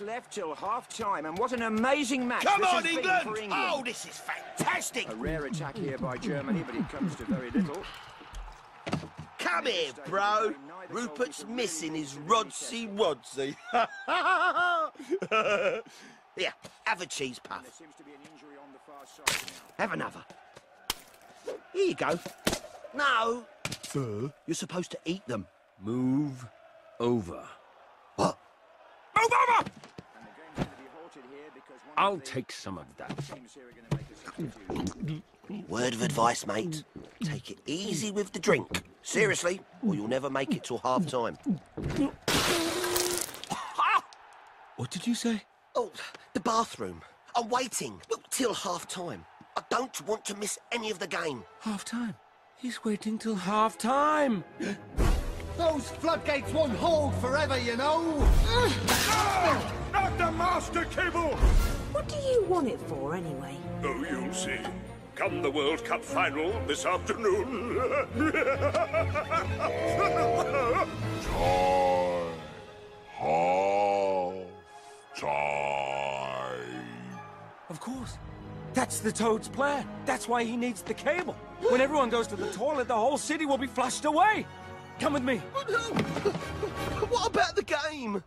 left till half-time, and what an amazing match Come this on, has been England! for oh, England. Oh, this is fantastic! A rare attack here by Germany, but it comes to very little. Come here, bro. Rupert's missing his Rodsy Wodsy. Here, have a cheese puff. seems to be an injury on the far side now. Have another. Here you go. No. Fur? You're supposed to eat them. Move over. What? Move over! And the game's going to be halted here because one I'll take some of that. teams here are going to make a substitution. Word of advice, mate. Take it easy with the drink. Seriously, or you'll never make it till half time. What did you say? Oh, the bathroom. I'm waiting well, till half time. I don't want to miss any of the game. Half time. He's waiting till half time. Those floodgates won't hold forever, you know. Not the master cable! What do you want it for, anyway? Oh, you'll see. Come the World Cup final this afternoon. Time. Half time. Of course. That's the Toad's plan. That's why he needs the cable. When everyone goes to the toilet, the whole city will be flushed away. Come with me. Oh, what about the game?